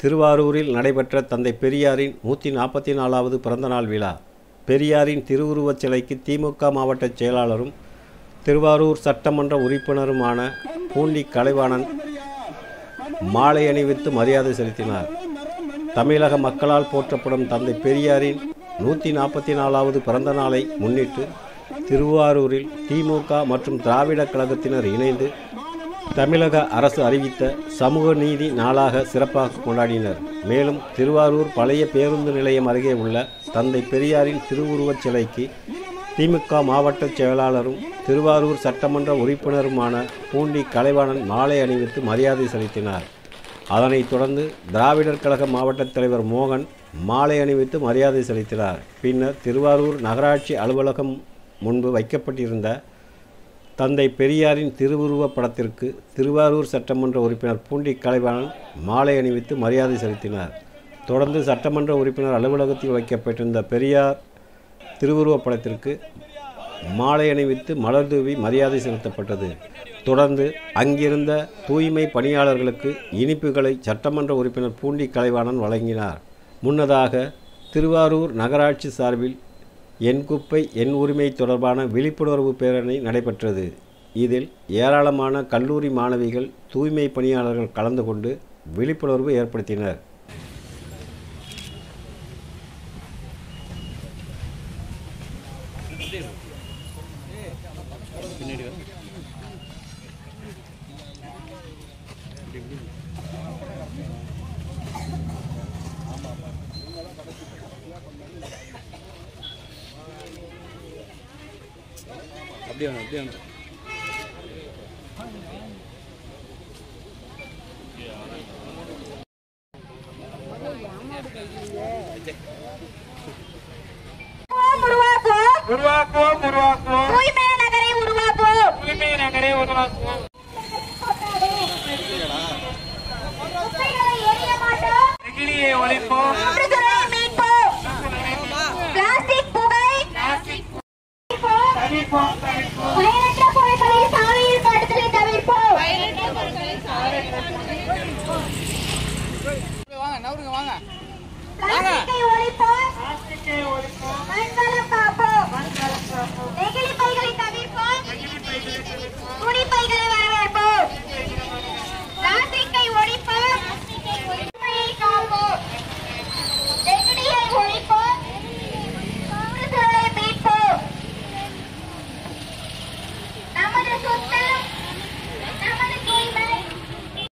திருவாரூரில் நடைபெற்ற தந்தை பெரியாரின் நூற்றி நாற்பத்தி நாலாவது பிறந்தநாள் விழா. பெரியாரின் திருவுருவச் சிலைக்கு திமுக மாவட்ட செயலாளரும் திருவாரூர் சட்டமன்ற உறுப்பினருமான பூண்டி கலைவாணன் மாலை அணிவித்து மரியாதை செலுத்தினார். தமிழக மக்களால் போற்றப்படும் தந்தை பெரியாரின் நூற்றி நாற்பத்தி நாலாவது பிறந்த நாளை முன்னிட்டு திருவாரூரில் திமுக மற்றும் திராவிடக் கழகத்தினர் இணைந்து தமிழக அரசு அறிவித்த சமூக நீதி நாளாக சிறப்பாக கொண்டாடினர். மேலும் திருவாரூர் பழைய பேருந்து நிலையம் அருகே உள்ள தந்தை பெரியாரின் திருவுருவச் சிலைக்கு திமுக மாவட்ட செயலாளரும் திருவாரூர் சட்டமன்ற உறுப்பினருமான பூண்டி கலைவாணன் மாலை அணிவித்து மரியாதை செலுத்தினார். அதனைத் தொடர்ந்து திராவிடர் கழக மாவட்ட தலைவர் மோகன் மாலை அணிவித்து மரியாதை செலுத்தினார். பின்னர் திருவாரூர் நகராட்சி அலுவலகம் முன்பு வைக்கப்பட்டிருந்த தந்தை பெரியாரின் திருவுருவப் படத்திற்கு திருவாரூர் சட்டமன்ற உறுப்பினர் பூண்டி கலைவாணன் மாலை அணிவித்து மரியாதை செலுத்தினார். தொடர்ந்து சட்டமன்ற உறுப்பினர் அலுவலகத்தில் வைக்கப்பட்டிருந்த பெரியார் திருவுருவப் படத்திற்கு மாலை அணிவித்து மலர் தூவி மரியாதை செலுத்தப்பட்டது. தொடர்ந்து அங்கிருந்த தூய்மை பணியாளர்களுக்கு இனிப்புகளை சட்டமன்ற உறுப்பினர் பூண்டி கலைவாணன் வழங்கினார். முன்னதாக திருவாரூர் நகராட்சி சார்பில் என் குப்பை என் உரிமை தொடர்பான விழிப்புணர்வு பேரணி நடைபெற்றது. இதில் ஏராளமான கல்லூரி மாணவிகள் தூய்மை பணியாளர்கள் கலந்து கொண்டு விழிப்புணர்வு ஏற்படுத்தினர். அப்படியே வேணும் அப்படியே வேணும். உருவாக்குவோம் உருவாக்குவோம். உருவாக்குவோம். தூய்மை நகரை உருவாக்குவோம். தூய்மை நகரை ஒழிப்போம். நவருங்க வாங்க. பிளாஸ்டிக்கை ஒழிப்போம். ஒழிப்போம்.